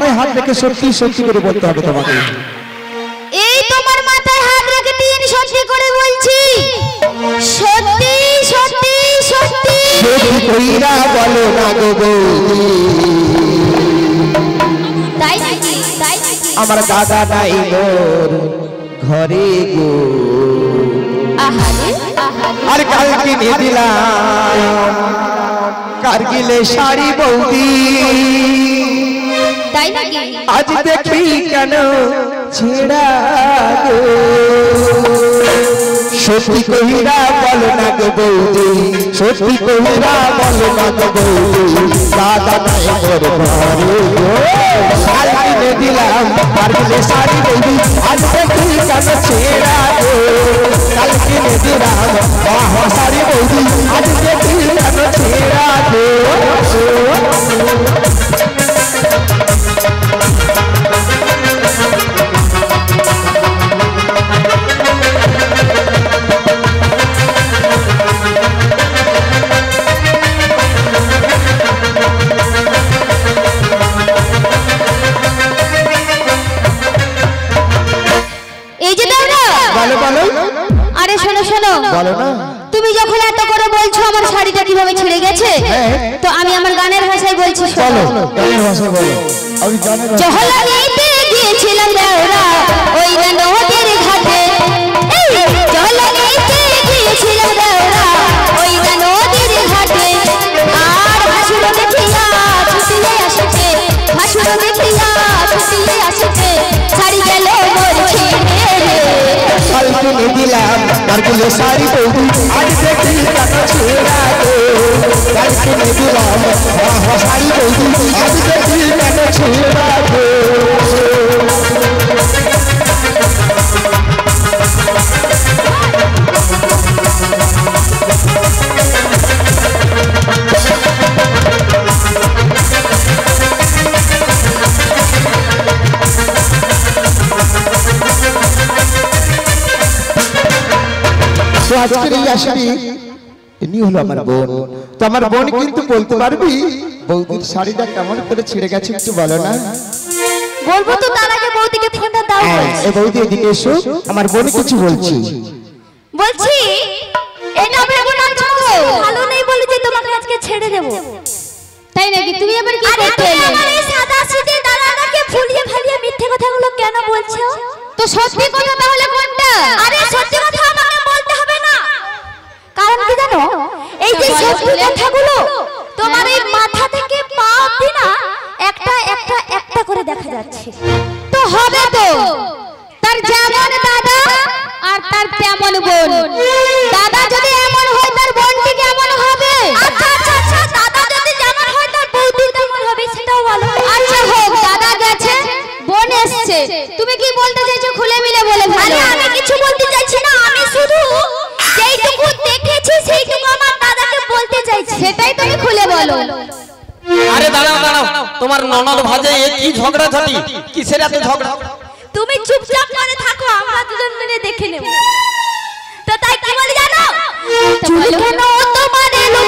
মাথায় হাত রেখে সত্যি সত্যি করে বলতে হবে তোমাকে। এই তোমার মাথায় হাত রেখে তিন সত্যি করে বলছি। সত্যি সত্যি সত্যি। সত্যি কইরা বলো না গো বৌদি। তাই তাই আমার দাদা নাই মোর ঘরে গো। আহারে আর কাল কিনে দিলাম। কারগিলে শাড়ি বৌদি? তাই নাকি? আজ দেখি কেন ছেড়া সত্যি কহিরা বলো না গো বৌদি, সত্যি কহিরা বলো না গো বৌদি। দাদা নাই মোর ঘরে কাল কিনে দিলাম কারগিলে শাড়ি বৌদি আজ দেখি কেন ছেড়া গো কাল কিনে দিলাম, বাহ, শাড়ি বৌদি আজ দেখি কেন ছেড়া গো বলো বলো আরে শোনো শোনো। বলো না? তুমি যখন এত করে বলছো আমার শাড়িটা কীভাবে ছিঁড়ে গেছে হ্যাঁ। তো আমি আমার গানের ভাষায় বলছি শোনো। গানের ভাষায় বলো। আমি নিতে গিয়েছিলাম ওই না নদীর কাল কিনে দিলাম কারগুলো শাড়ি বৌদি আজ দেখি কেন ছেড়া গো কাল কিনে শাড়ি বৌদি আজ দেখি কেন ছেড়া গো তো আজকের এই ইনি হলো আমার বোন। তো আমার বোন কিন্তু বলতে পারবি বৌদির শাড়িটা কেমন করে ছিঁড়ে গেছে একটু বলো না। বলব তো তার আগে বৌদিকে ফোনটা দাও। হ্যাঁ, বৌদি এদিকে এসো আমার বোন কিছু বলছি। বলছি এই না আমরা এখন আনছো ভালো নেই বলে যে তোমাকে আজকে ছেড়ে দেব। তাই নাকি? তুমি আবার কি করতে এলে? আমার এই সাদা সিধে দাদাটাকে ফুলিয়ে ফালিয়ে মিথ্যে কথাগুলো কেন বলছো? তো সত্যি কথা তাহলে কোনটা? আরে সত্যি কথা আমাকে বলতে হবে না কারণ কি জানো এই যে সত্যি কথাগুলো তোমার এই মাথা থেকে পা অবধি না একটা একটা একটা করে দেখা যাচ্ছে তো হবে তো তার যেমন দাদা আর তার তেমন বোন দাদা যদি আরে দাঁড়াও দাঁড়াও। তোমার ননদ ভাজে এ কি ঝগড়া ঝাটি? কিসের এত ঝগড়া? তুমি চুপচাপ করে থাকো আমরা দুজন মিলে দেখে নেব। তো তাই কি বলি জানো? চুল কেন? তোমার এলো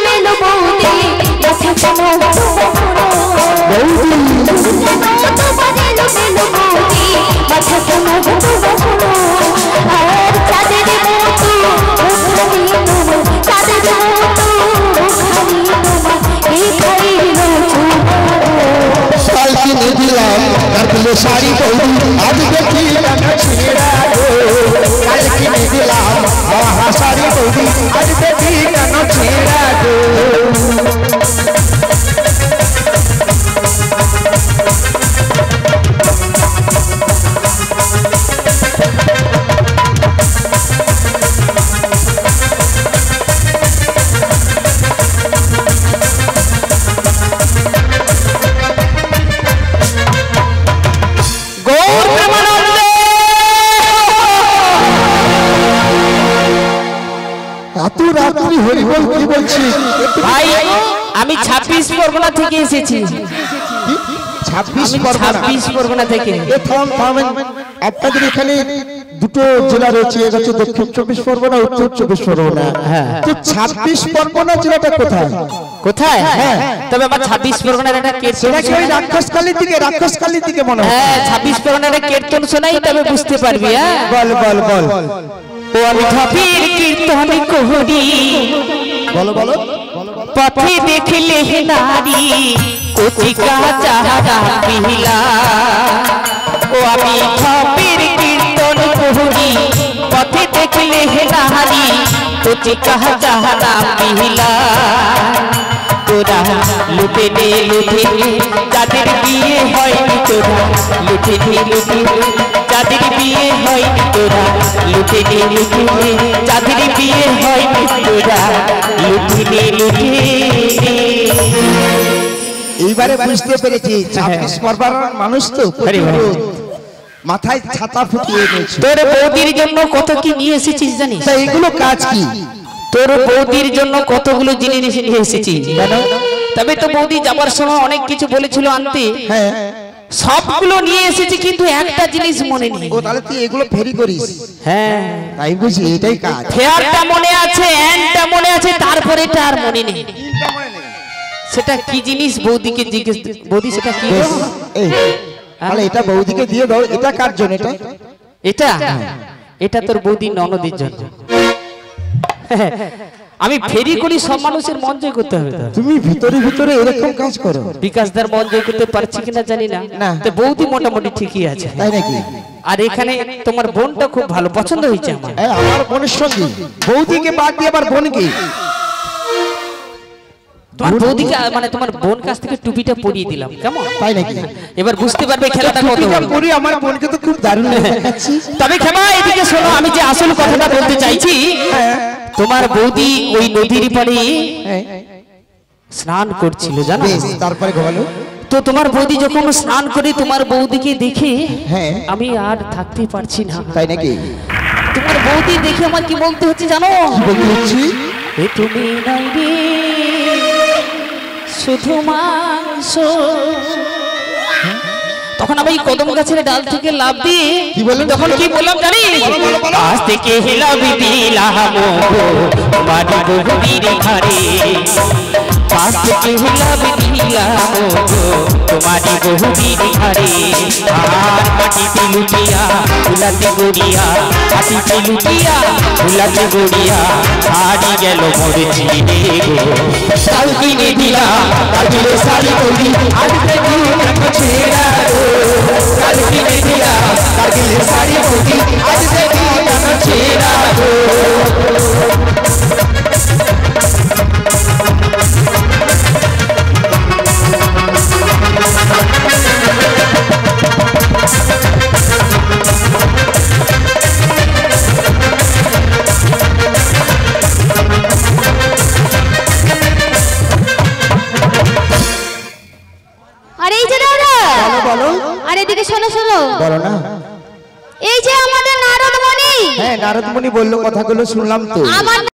আমি ছাব্বিশ পরগনা থেকে এসেছি। ছাব্বিশ আমি পরগনা। ছাব্বিশ পরগনা থেকে। এ থাম থামেন আপনাদের এখানে দুটো জেলা রয়েছে এক হচ্ছে দক্ষিণ চব্বিশ পরগনা উত্তর চব্বিশ পরগনা। হ্যাঁ। তো ছাব্বিশ পরগনা জেলাটা কোথায়? কোথায়? হ্যাঁ। তবে আমার ছাব্বিশ পরগনার একটা কীর্তন ওই রাক্ষসকালীর দিকে রাক্ষসকালীর দিকে মনে হ্যাঁ ছাব্বিশ পরগনার কীর্তন শোনাই তবে বুঝতে পারবি হ্যাঁ? বল বল বল। ও আমি ঠাপির কীর্তন করি। বলো বলো। পথে দেখলে নারী কচিকা চাহারা পিহিলা। ও আমি ঠাপির কীর্তন করি, পথে দেখলে নারী কচিকা চাহারা পিহিলা। তোরা লুটে নে, লুটে যাদের বিয়ে হয়নি তোরা লুটে নে, লুটে তোরা লুটে নে লুটে যাদের বিয়ে হয়নি তোরা লুটে নে লুটে নে এইবারে বুঝতে পেরেছি ছাব্বিশ পরগনার মানুষ তো। মাথায় ছাতা ফুটিয়ে তোর বৌদির জন্য কত কি নিয়ে এসেছিস জানিস? তা এগুলো কাজ কি? তোর বৌদির জন্য কতগুলো জিনিস নিয়ে এসেছি তবে তো বৌদি যাবার সময় অনেক কিছু বলেছিল আনতে। হ্যাঁ। সবগুলো নিয়ে এসেছি কিন্তু একটা জিনিস মনে নেই। ও তাহলে তুই এগুলো ফেরি করিস। হ্যাঁ। তাই বুঝি এটাই কাজ। ফেয়ারটা মনে আছে অ্যান্ডটা মনে আছে তারপরে এটা আর মনে নেই। সেটা কি জিনিস? বৌদিকে জিজ্ঞেস বৌদি সেটা কি? এই তাহলে এটা বৌদিকে দিয়ে দাও এটা কার জন্য এটা? এটা? এটা তোর বৌদি ননদের জন্য। আমি ফেরি করি সব মানুষের মন জয় করতে হবে তুমি ভিতরে ভিতরে এরকম কাজ করো। বিকাশদার মন জয় করতে পারছি কিনা জানি না। তো বৌদি মোটামুটি ঠিকই আছে। তাই নাকি? আর এখানে তোমার বোনটা খুব ভালো পছন্দ হয়েছে আমার। এই, আমার বোনের সঙ্গে। বৌদিকে বাদ দিয়ে আবার বোনকে তোমার বৌদিকে মানে তোমার বোন কাছ থেকে টুপিটা পরিয়ে দিলাম কেমন? তাই নাকি? এবার বুঝতে পারবে খেলাটা কত বড়। পরি আমার বোনকে তো খুব দারুণ দেখাচ্ছি তবে ক্ষমা এদিকে শোনো আমি যে আসল কথাটা বলতে চাইছি তোমার বৌদি ওই নদীর পাড়ে স্নান করছিল জানো? তারপরে তো তোমার বৌদি যখন স্নান করে তোমার বৌদিকে দেখে হ্যাঁ। আমি আর থাকতে পারছি না। তাই নাকি? তোমার বৌদি দেখে আমার কি বলতে হচ্ছে জানো? এ তুমি নাই রে শুধু মাংস। তখন আমি কদম গাছের ডাল থেকে লাভ দিয়ে কি বললেন? তখন কি বললাম জানিস থেকে বলো, বলো। আজ থেকে হিলাবি দিলাম বাড়ি বহুদিন ঘরে আজ থেকে হিলাবি দিলাম তোমারি বহুদিন ঘরে আর মাটিতে লুটিয়া ফুলাতে গড়িয়া মাটিতে লুটিয়া ফুলাতে গড়িয়া হারি গেল মরেছি রে গো কাল কিনে দিলাম কালকে শাড়ি করি আজকে দিন ছেড়া গো কাল কিনে দিলাম কালকে শাড়ি করি আজকে দিন ছেড়া গো আর নারদমণি বলল কথাগুলো শুনলাম তো।